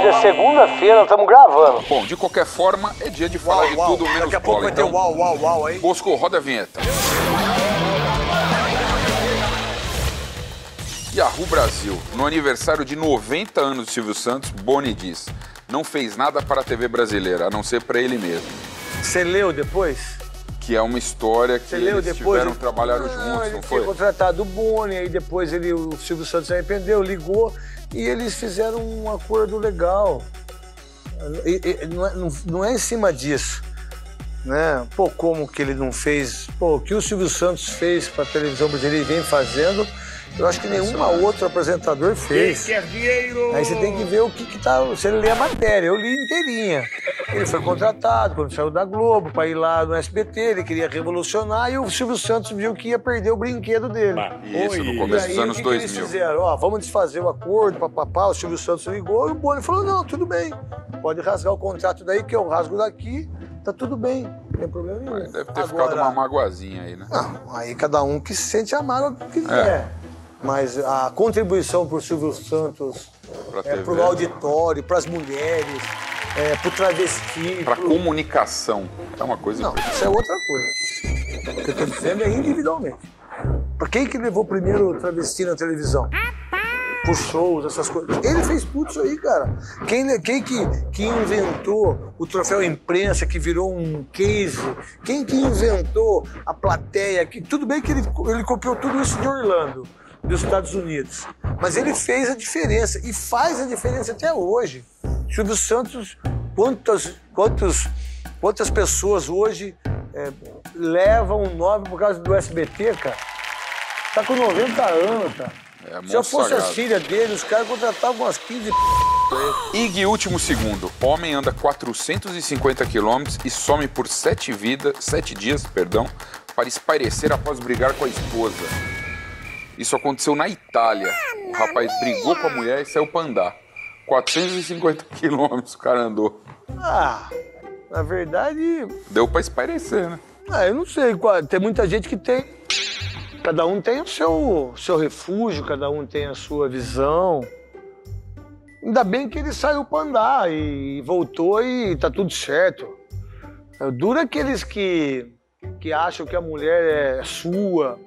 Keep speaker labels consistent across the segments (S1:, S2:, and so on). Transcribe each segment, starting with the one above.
S1: Hoje é segunda-feira, estamos gravando.
S2: Bom, de qualquer forma, é dia de falar de tudo menos
S3: Daqui a pouco
S2: bola.
S3: vai ter
S2: Então,
S3: uau, uau, uau aí.
S2: Bosco, roda a vinheta. Yahoo Brasil, no aniversário de 90 anos de Silvio Santos, Boni diz: não fez nada para a TV brasileira, a não ser para ele mesmo.
S1: Você leu depois?
S2: Que é uma história que eles
S1: depois?
S2: tiveram, trabalharam
S1: não,
S2: juntos,
S1: ele
S2: não
S1: tinha
S2: foi?
S1: contratado o Boni, aí depois ele, o Silvio Santos se arrependeu, ligou e eles fizeram um acordo legal. E- e- não, é, não- não é em cima disso. Né? Pô, como que ele não fez? Pô, o que o Silvio Santos fez para a televisão brasileira e vem fazendo, eu acho que nenhum outro apresentador fez. Aí você tem que ver o que, que tá. Você lê a matéria, eu li inteirinha. Ele foi contratado quando saiu da Globo para ir lá no SBT, ele queria revolucionar e o Silvio Santos viu que ia perder o brinquedo dele.
S2: Isso, no
S1: E
S2: começo
S1: aí,
S2: dos anos
S1: o que que eles
S2: 2000.
S1: fizeram? Ó, vamos desfazer o acordo, papapá. O Silvio Santos ligou e o Boni falou: não, tudo bem. Pode rasgar o contrato daí, que eu rasgo daqui, tá tudo bem, não tem problema nenhum.
S2: Deve ter ficado uma magoazinha aí, né?
S1: Não, aí cada um que se sente amado o que
S2: É.
S1: quiser. Mas a contribuição pro Silvio Santos,
S2: Pra
S1: é,
S2: TV.
S1: pro auditório, pras mulheres, é, pro travesti.
S2: Pra
S1: pro-
S2: comunicação. É uma coisa
S1: Não, isso é outra coisa. O que eu tô dizendo é individualmente. Por quem que levou primeiro o travesti na televisão? Por shows, essas coisas. Ele fez tudo isso aí, cara. Quem, quem que, que inventou o troféu imprensa, que virou um case? Quem que inventou a plateia? Que, tudo bem que ele, ele copiou tudo isso de Orlando, dos Estados Unidos. Mas ele fez a diferença e faz a diferença até hoje. Silvio Santos, quantas, quantos, quantas pessoas hoje é, levam o nome por causa do SBT, cara? Tá com 90 anos, cara.
S2: É
S1: Se eu fosse
S2: sagrado.
S1: as filhas dele, os caras contratavam umas 15 p...
S2: IG último segundo. Homem anda 450 quilômetros e some por sete, vida, sete dias perdão, para espairecer após brigar com a esposa. Isso aconteceu na Itália. O rapaz brigou com a mulher e saiu para andar. 450 quilômetros o cara andou.
S1: Ah, na verdade,
S2: Deu para espairecer, né?
S1: ah, eu não sei. Tem muita gente que tem. Cada um tem o seu, seu refúgio, cada um tem a sua visão. Ainda bem que ele saiu pra andar e voltou e tá tudo certo. Duro é aqueles que, que acham que a mulher é sua,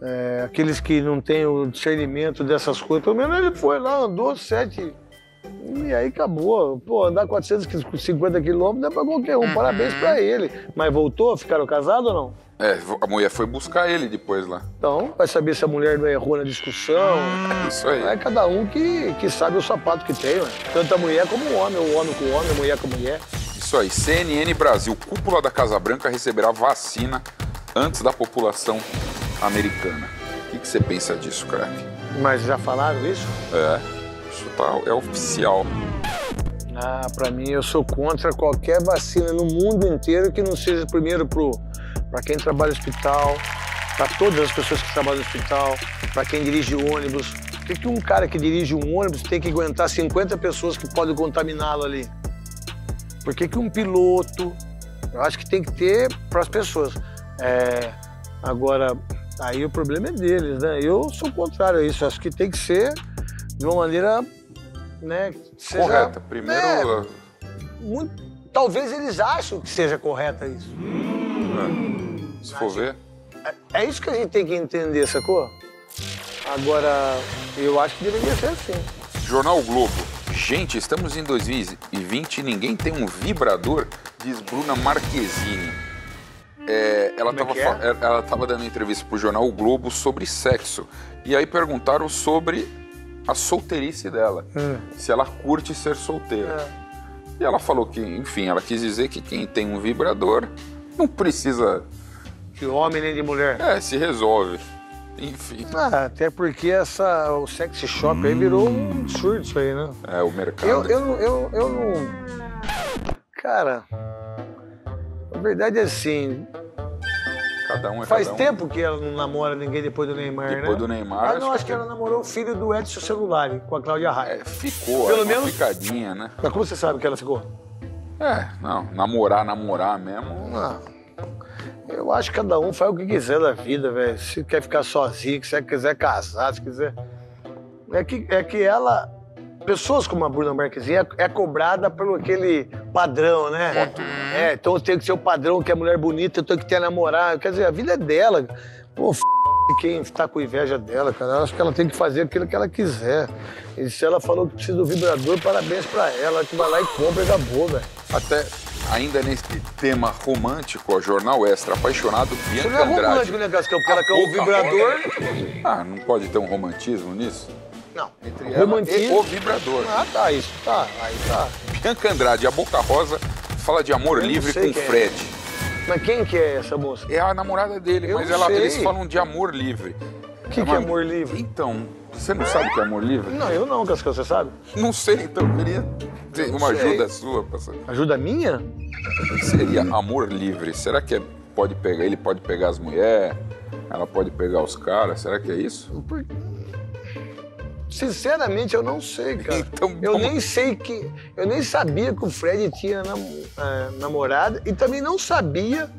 S1: é, aqueles que não têm o discernimento dessas coisas. Pelo menos ele foi lá, andou sete. E aí acabou. Pô, andar 450 quilômetros é pra qualquer um. Parabéns pra ele. Mas voltou? Ficaram casados ou não?
S2: É, a mulher foi buscar ele depois lá.
S1: Então, vai saber se a mulher não errou na discussão.
S2: Isso aí.
S1: É cada um que, que sabe o sapato que tem, ué. Tanto a mulher como o homem, o homem com o homem, a mulher com a mulher.
S2: Isso aí. CNN Brasil, cúpula da Casa Branca receberá vacina antes da população americana. O que, que você pensa disso, craque?
S1: Mas já falaram isso?
S2: É, isso tá, é oficial.
S1: Ah, pra mim eu sou contra qualquer vacina no mundo inteiro que não seja primeiro pro para quem trabalha no hospital, para todas as pessoas que trabalham no hospital, para quem dirige ônibus. Por que, que um cara que dirige um ônibus tem que aguentar 50 pessoas que podem contaminá-lo ali? Por que, que um piloto? Eu acho que tem que ter para as pessoas. É, agora, aí o problema é deles, né? Eu sou contrário a isso. Acho que tem que ser de uma maneira, né? seja-
S2: Correta. Primeiro,
S1: É, muito- talvez eles acham que seja correta isso.
S2: se for ver,
S1: É isso que a gente tem que entender, sacou? Agora, eu acho que deveria ser assim.
S2: Jornal Globo. Gente, estamos em 2020 e ninguém tem um vibrador, diz Bruna Marquezine. É, ela
S1: Como é
S2: estava
S1: que é?
S2: ela tava dando entrevista pro jornal O Globo sobre sexo. E aí perguntaram sobre a solteirice dela. Se ela curte ser solteira. E ela falou que, enfim, ela quis dizer que quem tem um vibrador não precisa.
S1: De homem nem de mulher.
S2: É, se resolve. Enfim,
S1: Ah, até porque essa, o sexy shop aí virou um absurdo isso aí, né?
S2: é o mercado.
S1: Eu, eu, eu, eu não. Cara, a verdade é assim,
S2: Cada um é
S1: faz
S2: cada um.
S1: tempo que ela não namora ninguém depois do Neymar, né?
S2: Depois do Neymar,
S1: Ah,
S2: acho
S1: não,
S2: que
S1: acho que ela namorou o filho do Edson Celulari com a Cláudia Raia.
S2: É, ficou,
S1: Pelo
S2: é
S1: menos-
S2: picadinha, né?
S1: Mas como você sabe que ela ficou?
S2: É, não, namorar, namorar mesmo.
S1: Ah, eu acho que cada um faz o que quiser da vida, velho. Se quer ficar sozinho, se quiser casar, se quiser. É que, é que ela, pessoas como a Bruna Marquezine é, é cobrada pelo aquele padrão, né? É, então tem que ser o padrão que é mulher bonita, eu tenho que ter namorado. Quer dizer, a vida é dela. Pô, f... quem tá com inveja dela, cara. Eu acho que ela tem que fazer aquilo que ela quiser. E se ela falou que precisa do vibrador, parabéns pra ela. Ela que vai lá e compra e acabou, velho.
S2: Até ainda nesse tema romântico, o Jornal Extra, apaixonado,
S1: Isso
S2: Bianca
S1: não é
S2: Andrade.
S1: romântico, né, Cascão? Porque ela quer um vibrador.
S2: Ah, não pode ter um romantismo nisso?
S1: Não.
S2: Entre ela
S1: Romantismo.
S2: e o vibrador.
S1: Ah, tá, isso. Tá, aí tá.
S2: Bianca Andrade, a Boca Rosa, fala de amor livre com
S1: é.
S2: Fred.
S1: Mas quem que é essa moça?
S2: É a namorada dele,
S1: Eu
S2: mas ela-
S1: sei.
S2: eles falam de amor livre.
S1: O que, que é amor livre?
S2: Então, você não sabe o que é amor livre?
S1: Não, eu não, Cascão, você sabe?
S2: Não sei, então eu queria ter uma
S1: sei.
S2: ajuda sua pra.
S1: Ajuda minha?
S2: O que seria amor livre? Será que é- pode pegar, ele pode pegar as mulheres? Ela pode pegar os caras? Será que é isso?
S1: Por- Sinceramente, eu não sei, cara.
S2: Então,
S1: eu nem sei que. Eu nem sabia que o Fred tinha nam- eh, namorada e também não sabia.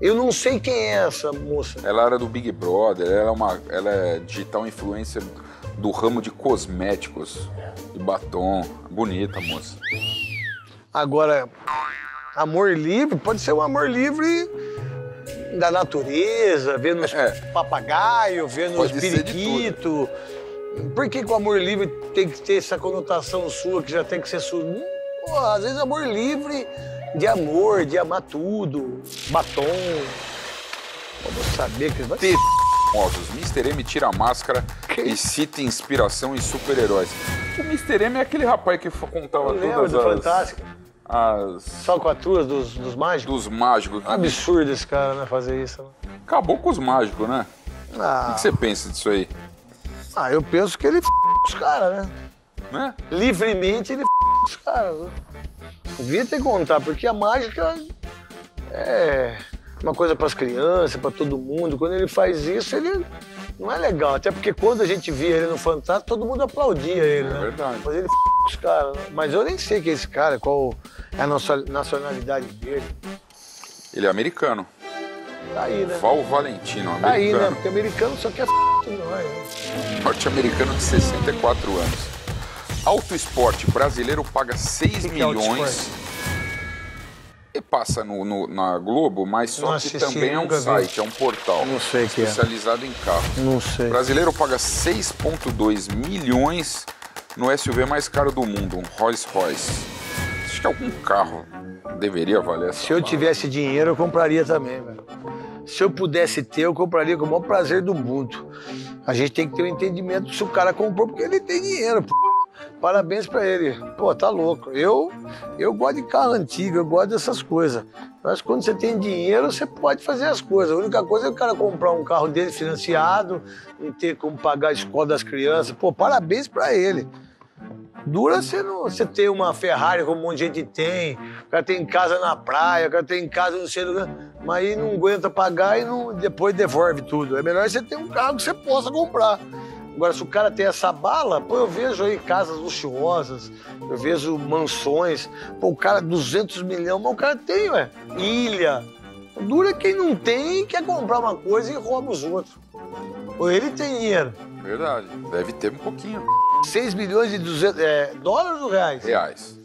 S1: Eu não sei quem é essa moça.
S2: Ela era do Big Brother, ela é, uma, ela é digital influencer do ramo de cosméticos, de batom. Bonita, moça.
S1: Agora, amor livre pode ser um amor livre da natureza, vendo os
S2: É.
S1: papagaio, vendo os
S2: Pode ser de
S1: periquito. Por que, que o amor livre tem que ter essa conotação sua, que já tem que ser sua? Hum, Pô, às vezes amor livre de amor, de amar tudo, batom. Vamos saber que vai
S2: T. Famosos. Mr. M tira a máscara
S1: Que
S2: e cita inspiração em super-heróis. O Mr. M é aquele rapaz que contava
S1: Eu
S2: todas
S1: do
S2: as,
S1: Fantástico.
S2: as...
S1: Só com a dos, dos mágicos.
S2: dos mágicos.
S1: Absurdo esse cara, né, fazer isso. né?
S2: Acabou com os mágicos, né? O
S1: Ah,
S2: que você pensa disso aí?
S1: Ah, eu penso que ele f... os caras, né?
S2: Né?
S1: livremente ele f... os caras. Né? Devia ter que contar, porque a mágica é uma coisa para as crianças, para todo mundo. Quando ele faz isso, ele não é legal. Até porque quando a gente via ele no Fantástico, todo mundo aplaudia ele, né?
S2: verdade.
S1: Mas ele f... os caras. né? Mas eu nem sei quem é esse cara, qual é a nossa nacionalidade dele.
S2: Ele é americano.
S1: Tá aí, né?
S2: Val Valentino,
S1: Tá aí, né?
S2: americano.
S1: Porque americano só quer f...
S2: Norte-americano de 64 anos. Auto Esporte brasileiro paga 6
S1: Que que é
S2: milhões. E passa no, no- na Globo, mas só que também é um
S1: nunca vi.
S2: site, é um portal.
S1: Não sei é.
S2: especializado em carros.
S1: Não sei.
S2: Brasileiro paga 6,2 milhões no SUV mais caro do mundo, um Rolls Royce. Acho que algum carro deveria valer essa
S1: Se eu tivesse dinheiro, eu compraria também, velho. Se eu pudesse ter, eu compraria com o maior prazer do mundo. A gente tem que ter um entendimento se o cara comprou porque ele tem dinheiro, pô. Parabéns pra ele. Pô, tá louco. Eu, eu gosto de carro antigo, eu gosto dessas coisas. Mas quando você tem dinheiro, você pode fazer as coisas. A única coisa é o cara comprar um carro dele financiado, não ter como pagar a escola das crianças. Pô, parabéns pra ele. Dura você, não, você ter uma Ferrari como um monte de gente tem, o cara tem casa na praia, o cara tem casa no lugar, mas aí não aguenta pagar e não, depois devolve tudo. É melhor você ter um carro que você possa comprar. Agora, se o cara tem essa bala, pô, eu vejo aí casas luxuosas, eu vejo mansões, pô, o cara 200 milhões, mas o cara tem, ué, ilha. Dura quem não tem quer comprar uma coisa e rouba os outros. Ou ele tem dinheiro.
S2: Verdade, deve ter um pouquinho.
S1: 6 milhões e 200 é, dólares ou reais?
S2: Reais.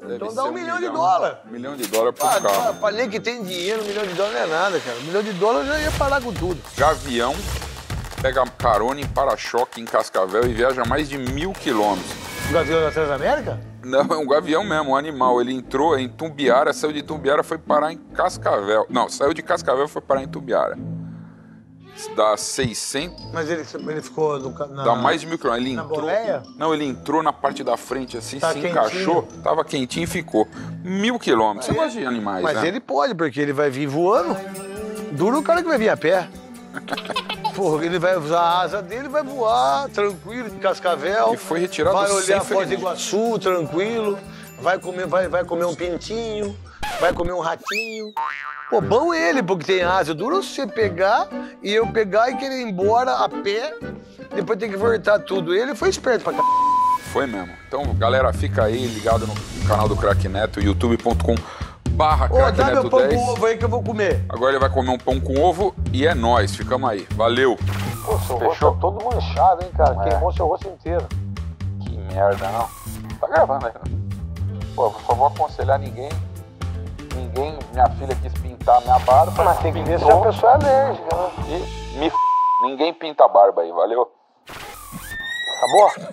S2: Deve
S1: Então dá um milhão de dólar.
S2: Um milhão de dólar por
S1: Ah,
S2: carro.
S1: pra ler que tem dinheiro, um milhão de dólares não é nada, cara. Um milhão de dólares eu já ia parar com tudo.
S2: Gavião pega carona em para-choque em Cascavel e viaja mais de mil quilômetros.
S1: O Gavião da Transamérica?
S2: Não, é um gavião mesmo, um animal. Ele entrou em Tumbiara, saiu de Tumbiara, foi parar em Cascavel. Não, saiu de Cascavel e foi parar em Tumbiara. Dá 600,
S1: Mas ele, ele ficou no, na...
S2: dá mais de mil quilômetros. Ele
S1: na
S2: entrou.
S1: boleia?
S2: Não, ele entrou na parte da frente assim,
S1: Tá
S2: se
S1: quentinho.
S2: encaixou, tava quentinho e ficou. Mil quilômetros. Você gosta de animais,
S1: Mas
S2: né?
S1: ele pode, porque ele vai vir voando. Duro o cara que vai vir a pé. Porra, ele vai usar a asa dele, vai voar tranquilo em Cascavel.
S2: E foi retirado
S1: Vai olhar a Foz do. Iguaçu, tranquilo. Vai comer, vai, vai comer um pintinho, vai comer um ratinho. Pô, bom ele, porque tem asa. Duro você pegar e eu pegar e querer ir embora a pé, depois ter que voltar tudo. Ele foi esperto pra cá.
S2: Foi mesmo. Então, galera, fica aí ligado no canal do Crack Neto, youtube.com barra
S1: Ô,
S2: Crack
S1: dá meu
S2: Neto
S1: pão
S2: 10.
S1: com ovo aí que eu vou comer.
S2: Agora ele vai comer um pão com ovo e é nóis. Ficamos aí. Valeu.
S1: Pô, seu rosto tá todo manchado, hein, cara? Queimou seu rosto inteiro.
S2: Que merda, não. Tá gravando aí. Pô, eu só vou aconselhar ninguém. Ninguém, minha filha quis pintar minha barba.
S1: Mas tem que ver se a pessoa é alérgica, né?
S2: E me f... Ninguém pinta a barba aí, valeu?
S1: Acabou?